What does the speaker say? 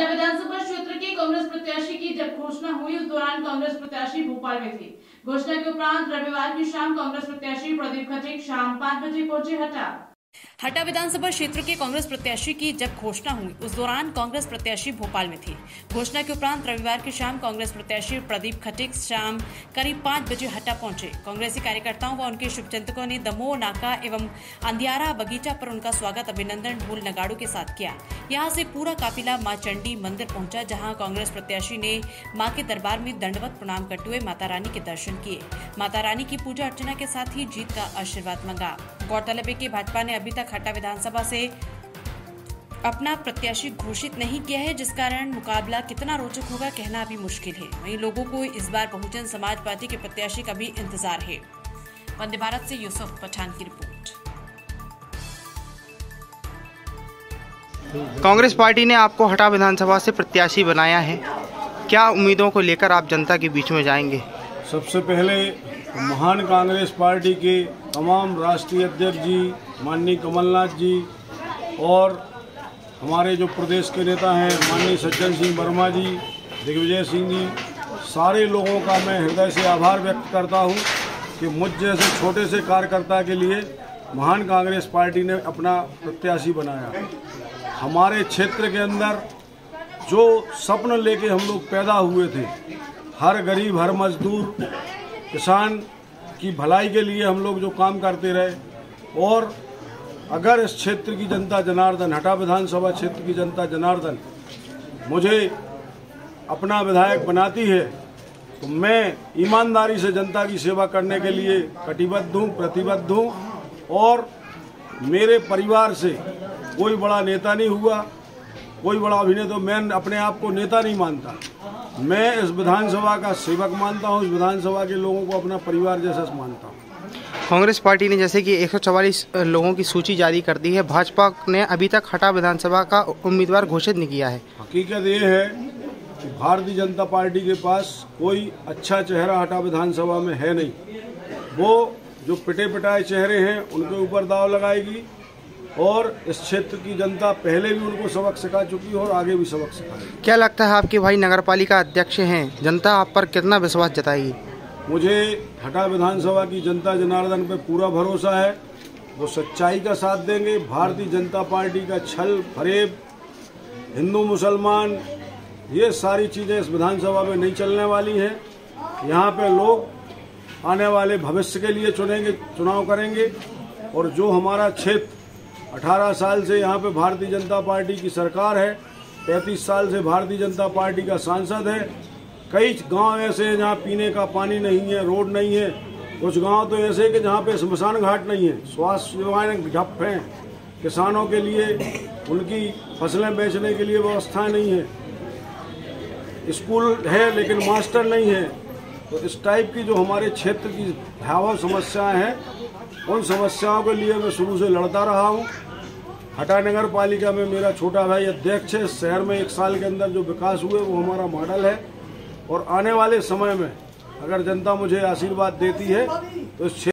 हटा विधानसभा क्षेत्र के कांग्रेस प्रत्याशी की जब घोषणा हुई, उस दौरान कांग्रेस प्रत्याशी भोपाल में थे। घोषणा के उपरांत रविवार की शाम कांग्रेस प्रत्याशी प्रदीप खटिक शाम पाँच बजे पहुँचे हटा। हटा विधानसभा क्षेत्र के कांग्रेस प्रत्याशी की जब घोषणा हुई, उस दौरान कांग्रेस प्रत्याशी भोपाल में थे। घोषणा के उपरांत रविवार की शाम कांग्रेस प्रत्याशी प्रदीप खटिक शाम करीब पाँच बजे हटा पहुँचे। कांग्रेसी कार्यकर्ताओं व उनके शुभचिंतकों ने दमोह नाका एवं अंधियारा बगीचा पर उनका स्वागत, अभिनंदन, ढोल नगाड़ों के साथ किया। यहाँ से पूरा काफिला माँ चंडी मंदिर पहुँचा, जहाँ कांग्रेस प्रत्याशी ने माँ के दरबार में दंडवत प्रणाम करते हुए माता रानी के दर्शन किए। माता रानी की पूजा अर्चना के साथ ही जीत का आशीर्वाद मांगा। गौरतलब है कि भाजपा ने अभी तक हट्टा विधानसभा से अपना प्रत्याशी घोषित नहीं किया है, जिस कारण मुकाबला कितना रोचक होगा कहना अभी मुश्किल है। वहीं लोगों को इस बार बहुजन समाज पार्टी के प्रत्याशी का भी इंतज़ार है। वंदे भारत से यूसुफ पठान की रिपोर्ट। कांग्रेस पार्टी ने आपको हटा विधानसभा से प्रत्याशी बनाया है। क्या उम्मीदों को लेकर आप जनता के बीच में जाएँगे? सबसे पहले महान कांग्रेस पार्टी के तमाम राष्ट्रीय अध्यक्ष जी, माननीय कमलनाथ जी और हमारे जो प्रदेश के नेता हैं, माननीय सज्जन सिंह वर्मा जी, दिग्विजय सिंह जी, सारे लोगों का मैं हृदय से आभार व्यक्त करता हूँ कि मुझ जैसे छोटे से कार्यकर्ता के लिए महान कांग्रेस पार्टी ने अपना प्रत्याशी बनाया। हमारे क्षेत्र के अंदर जो सपन लेके हम लोग पैदा हुए थे हर गरीब, हर मजदूर किसान की भलाई के लिए हम लोग जो काम करते रहे। और अगर इस क्षेत्र की जनता जनार्दन, हटा विधानसभा क्षेत्र की जनता जनार्दन मुझे अपना विधायक बनाती है तो मैं ईमानदारी से जनता की सेवा करने के लिए कटिबद्ध हूँ, प्रतिबद्ध हूँ। और मेरे परिवार से कोई बड़ा नेता नहीं हुआ, कोई बड़ा अभिनेता तो मैं अपने आप को नेता नहीं मानता। मैं इस विधानसभा का सेवक मानता हूँ इस विधानसभा के लोगों को अपना परिवार जैसा मानता हूँ। कांग्रेस पार्टी ने जैसे कि एक लोगों की सूची जारी कर दी है। भाजपा ने अभी तक हटा विधानसभा का उम्मीदवार घोषित नहीं किया है। हकीकत ये है कि भारतीय जनता पार्टी के पास कोई अच्छा चेहरा हटा विधानसभा में है नहीं। वो जो पिटे पिटाए चेहरे हैं उनके ऊपर दाव लगाएगी और इस क्षेत्र की जनता पहले भी उनको सबक सिखा चुकी है और आगे भी सबक सिखाएगी। क्या लगता है आपके भाई नगर पालिका अध्यक्ष हैं? जनता आप पर कितना विश्वास जताएगी? मुझे हटा विधानसभा की जनता जनार्दन पर पूरा भरोसा है। वो सच्चाई का साथ देंगे। भारतीय जनता पार्टी का छल फरेब हिंदू मुसलमान ये सारी चीज़ें इस विधानसभा में नहीं चलने वाली हैं। यहाँ पे लोग आने वाले भविष्य के लिए चुनेंगे चुनाव करेंगे। और जो हमारा क्षेत्र 18 साल से यहाँ पे भारतीय जनता पार्टी की सरकार है 35 साल से भारतीय जनता पार्टी का सांसद है। कई गाँव ऐसे हैं जहाँ पीने का पानी नहीं है, रोड नहीं है। कुछ गाँव तो ऐसे कि जहाँ पे शमशान घाट नहीं है। स्वास्थ्य सेवाएँ ठप हैं। किसानों के लिए, उनकी फ़सलें बेचने के लिए व्यवस्थाएँ नहीं है। स्कूल है, लेकिन मास्टर नहीं है। तो इस टाइप की जो हमारे क्षेत्र की भयावह समस्याएँ हैं उन समस्याओं के लिए मैं शुरू से लड़ता रहा हूँ। हटा नगर पालिका में मेरा छोटा भाई अध्यक्ष है। शहर में एक साल के अंदर जो विकास हुए, वो हमारा मॉडल है। और आने वाले समय में अगर जनता मुझे आशीर्वाद देती है तो